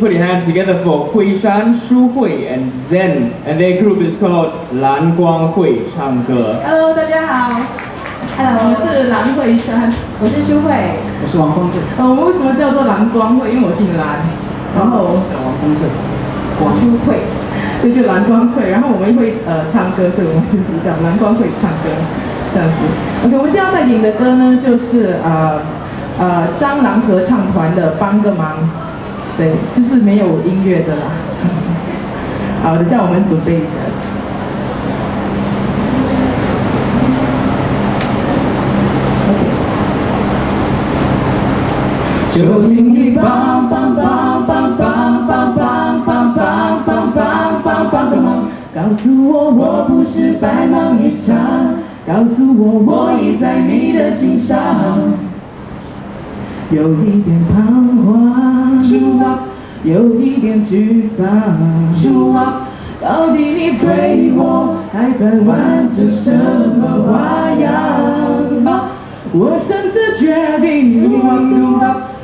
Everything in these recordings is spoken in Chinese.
Put your hands together for Hui Shan, Shu Hui, and Zen. And their group is called Lan Guang Hui 唱歌。Hello，大家好。Hello，，我是蓝慧珊，我是舒慧，我是王光正，呃，我们为什么叫做蓝光会？因为我姓蓝，然后叫王光正，我舒慧，所以就蓝光会。然后我们会呃唱歌，所以我们就是叫蓝光会唱歌这样子。OK，我们今天要带领的歌呢，就是呃呃蟑螂合唱团的《帮个忙》，对，就是没有音乐的啦。好，等下我们准备一下。就请你帮帮帮帮帮帮帮帮帮帮帮帮帮个忙，告诉我我不是白忙一场，告诉我我已在你的心上，有一点彷徨，有一点沮丧，到底你对我还在玩着什么花样？我甚至决定，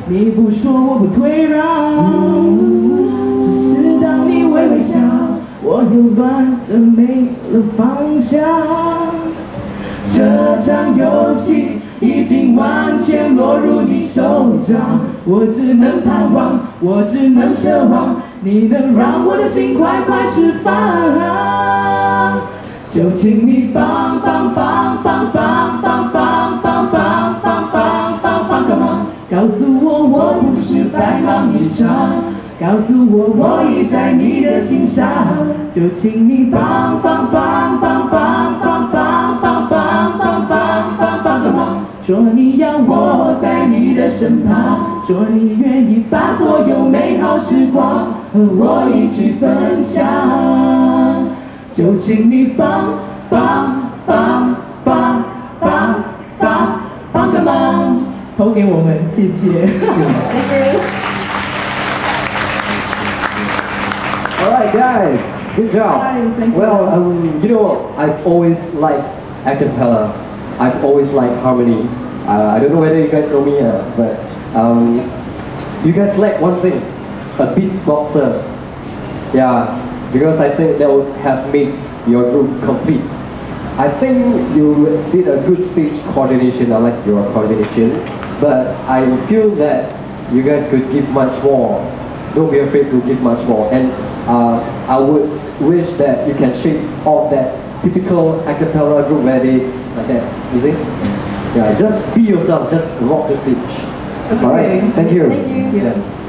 你不说我不退让，只是当你微微笑，我又乱的没了方向。这场游戏已经完全我只能盼望，我只能奢望，你能让我的心快快释放。就请你帮帮帮帮帮帮帮帮帮帮帮帮帮个忙，告诉我我不是白忙一场，告诉我我已在你的心上。就请你帮帮帮帮帮帮说你要我在你的身旁，说你愿意把所有美好时光和我一起分享。就请你帮帮帮帮帮帮帮个忙，投给我们，谢谢。All right, guys, good job. Hi, thank you. well, um, you know, I've always liked a cappella. I've always liked harmony. Uh, I don't know whether you guys know me, uh, but um, you guys lack one thing, a beatboxer. Yeah, because I think that would have made your group complete. I think you did a good stage coordination. I like your coordination, but I feel that you guys could give much more. Don't be afraid to give much more. And uh, I would wish that you can shake off that typical a cappella group where they like that. You see? Yeah, just be yourself. Just rock the stage. All right. Thank you. Thank you. Yeah.